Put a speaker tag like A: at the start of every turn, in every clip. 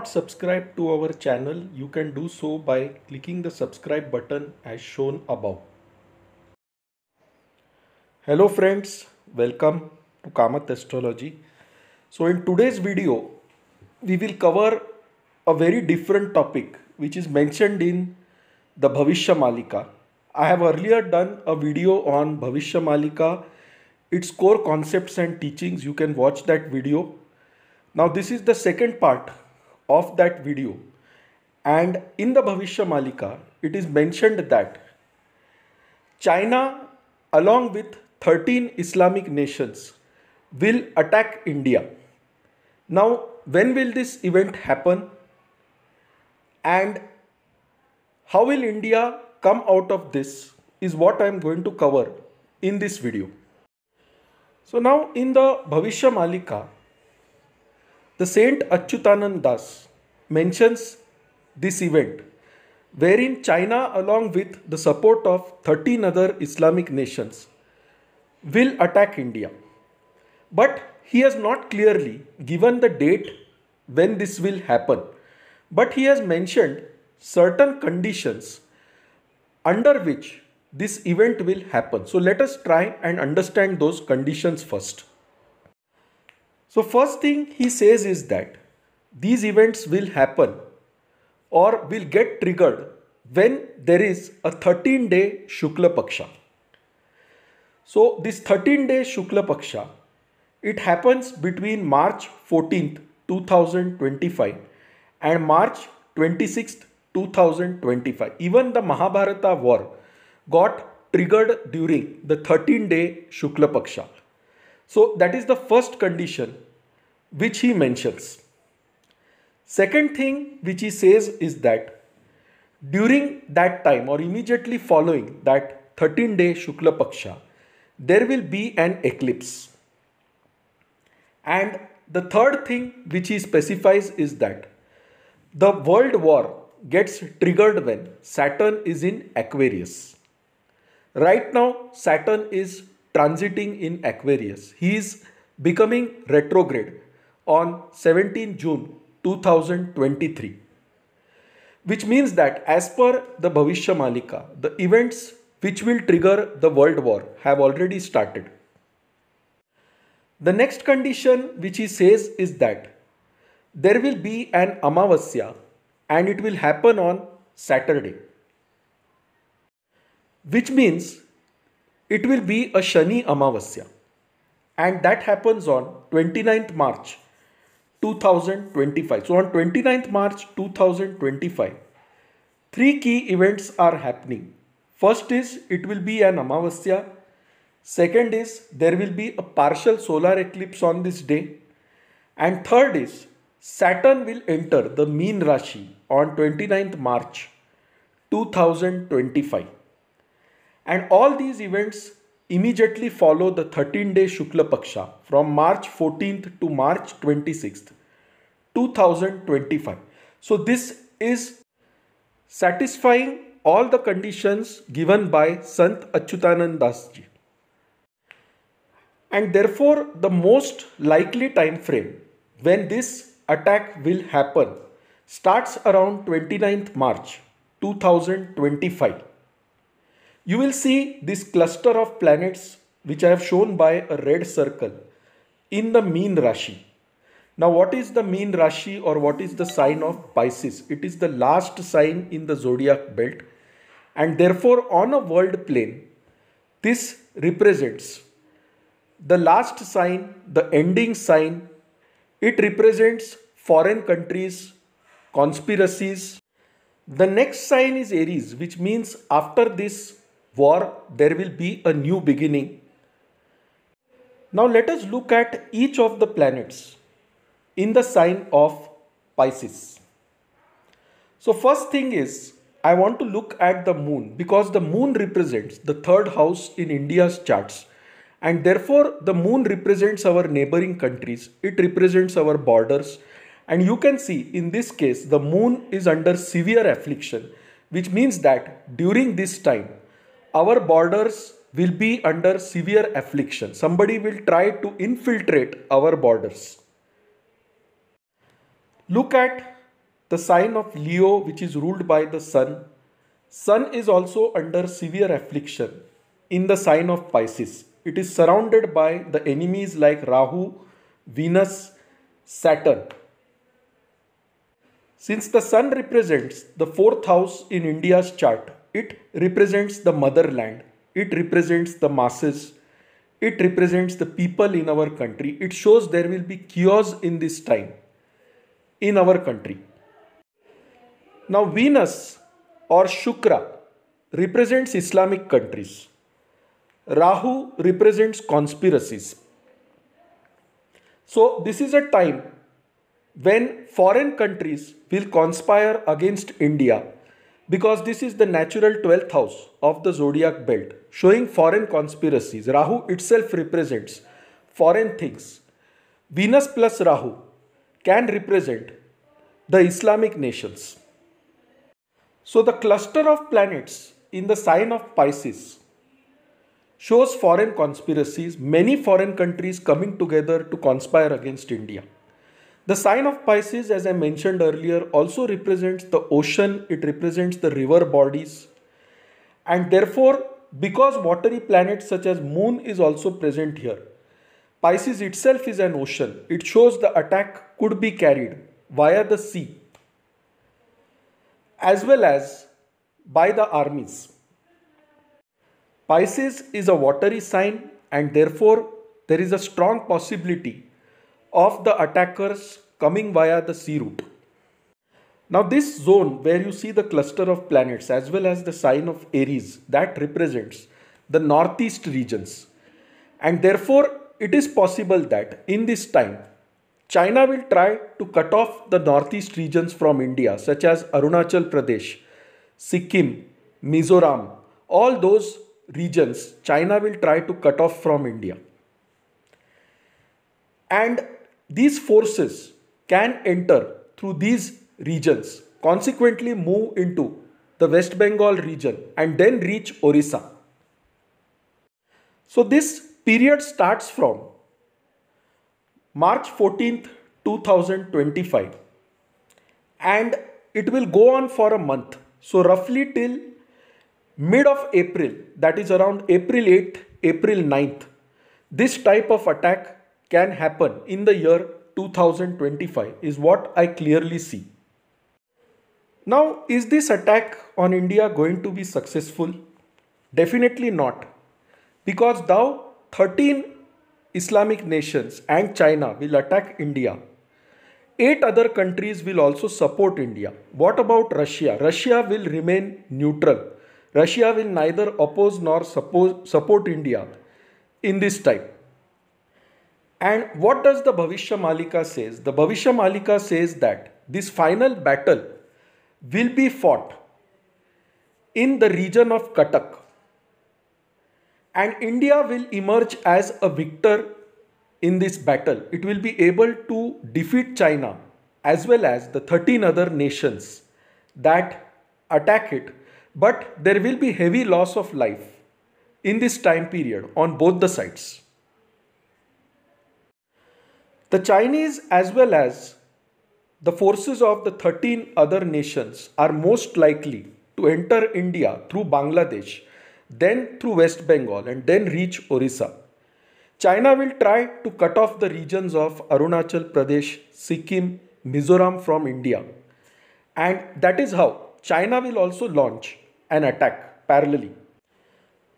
A: not subscribed to our channel, you can do so by clicking the subscribe button as shown above. Hello friends, welcome to Kamath Astrology. So in today's video, we will cover a very different topic which is mentioned in the Bhavishya Malika. I have earlier done a video on Bhavishya Malika, its core concepts and teachings. You can watch that video. Now this is the second part of that video. And in the Bhavishya Malika, it is mentioned that China along with 13 Islamic nations will attack India. Now, when will this event happen? And how will India come out of this is what I am going to cover in this video. So now in the Bhavishya Malika, the Saint Achyutanand Das mentions this event wherein China along with the support of 13 other Islamic nations will attack India. But he has not clearly given the date when this will happen. But he has mentioned certain conditions under which this event will happen. So let us try and understand those conditions first. So first thing he says is that these events will happen or will get triggered when there is a 13 day Shukla Paksha. So this 13 day Shukla Paksha, it happens between March 14th, 2025 and March 26th, 2025. Even the Mahabharata war got triggered during the 13 day Shukla Paksha. So that is the first condition which he mentions. Second thing which he says is that during that time or immediately following that 13 day Shukla Paksha, there will be an eclipse. And the third thing which he specifies is that the world war gets triggered when Saturn is in Aquarius. Right now, Saturn is transiting in Aquarius. He is becoming retrograde on 17 June 2023. Which means that as per the Bhavishya Malika, the events which will trigger the world war have already started. The next condition which he says is that there will be an Amavasya and it will happen on Saturday. Which means it will be a Shani Amavasya and that happens on 29th March 2025. So on 29th March 2025, three key events are happening. First is it will be an Amavasya. Second is there will be a partial solar eclipse on this day. And third is Saturn will enter the Meen Rashi on 29th March 2025. And all these events immediately follow the 13 day Shukla Paksha from March 14th to March 26th, 2025. So this is satisfying all the conditions given by Sant Achyutanand Das ji. And therefore the most likely time frame when this attack will happen starts around 29th March 2025. You will see this cluster of planets which I have shown by a red circle in the Meen Rashi. Now what is the Meen Rashi or what is the sign of Pisces? It is the last sign in the zodiac belt and therefore on a world plane this represents the last sign, the ending sign it represents foreign countries, conspiracies. The next sign is Aries, which means after this war, there will be a new beginning. Now let us look at each of the planets in the sign of Pisces. So first thing is, I want to look at the moon because the moon represents the third house in India's charts and therefore the moon represents our neighboring countries it represents our borders and you can see in this case the moon is under severe affliction which means that during this time our borders will be under severe affliction somebody will try to infiltrate our borders look at the sign of Leo, which is ruled by the sun. Sun is also under severe affliction in the sign of Pisces. It is surrounded by the enemies like Rahu, Venus, Saturn. Since the sun represents the fourth house in India's chart, it represents the motherland, it represents the masses, it represents the people in our country. It shows there will be chaos in this time in our country. Now, Venus or Shukra represents Islamic countries. Rahu represents conspiracies. So, this is a time when foreign countries will conspire against India because this is the natural 12th house of the zodiac belt showing foreign conspiracies. Rahu itself represents foreign things. Venus plus Rahu can represent the Islamic nations. So the cluster of planets in the sign of Pisces shows foreign conspiracies, many foreign countries coming together to conspire against India. The sign of Pisces, as I mentioned earlier, also represents the ocean, it represents the river bodies, and therefore, because watery planets such as Moon is also present here, Pisces itself is an ocean. It shows the attack could be carried via the sea as well as by the armies. Pisces is a watery sign and therefore there is a strong possibility of the attackers coming via the sea route. Now this zone where you see the cluster of planets as well as the sign of Aries that represents the northeast regions and therefore it is possible that in this time China will try to cut off the northeast regions from India, such as Arunachal Pradesh, Sikkim, Mizoram, all those regions China will try to cut off from India. And these forces can enter through these regions, consequently move into the West Bengal region and then reach Orissa. So this period starts from March 14th, 2025 and it will go on for a month. So roughly till mid of April, that is around April 8th, April 9th, this type of attack can happen in the year 2025 is what I clearly see. Now, is this attack on India going to be successful? Definitely not. Because now 13 Islamic nations and China will attack India. Eight other countries will also support India. What about Russia? Russia will remain neutral. Russia will neither oppose nor support India in this time. And what does the Bhavishya Malika says? The Bhavishya Malika says that this final battle will be fought in the region of Cuttack and India will emerge as a victor in this battle. It will be able to defeat China as well as the 13 other nations that attack it, but there will be heavy loss of life in this time period on both the sides. The Chinese as well as the forces of the 13 other nations are most likely to enter India through Bangladesh then through West Bengal and then reach Orissa. China will try to cut off the regions of Arunachal Pradesh, Sikkim, Mizoram from India. And that is how China will also launch an attack parallelly.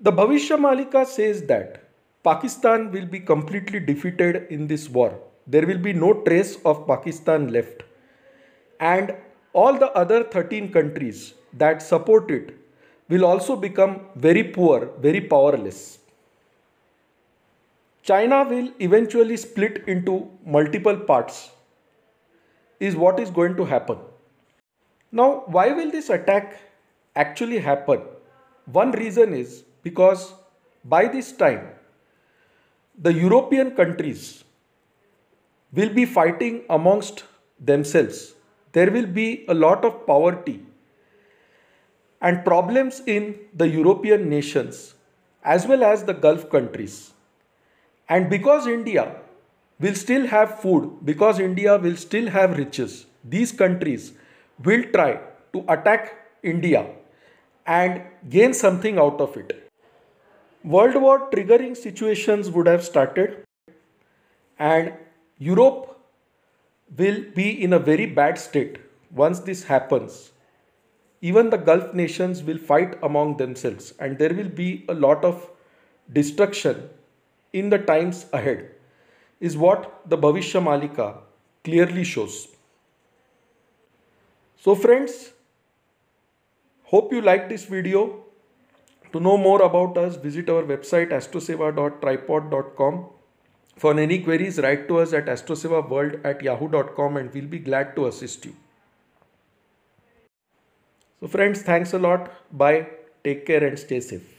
A: The Bhavishya Malika says that Pakistan will be completely defeated in this war. There will be no trace of Pakistan left. And all the other 13 countries that support it will also become very poor, very powerless. China will eventually split into multiple parts, is what is going to happen. Now, why will this attack actually happen? One reason is because by this time, the European countries will be fighting amongst themselves. There will be a lot of poverty and problems in the European nations as well as the Gulf countries. And because India will still have food, because India will still have riches, these countries will try to attack India and gain something out of it. World War triggering situations would have started, and Europe will be in a very bad state once this happens. Even the Gulf nations will fight among themselves, and there will be a lot of destruction in the times ahead, is what the Bhavishya Malika clearly shows. So, friends, hope you like this video. To know more about us, visit our website astroseva.tripod.com. For any queries, write to us at astrosevaworld at yahoo.com and we'll be glad to assist you. So, friends, thanks a lot. Bye. Take care and stay safe.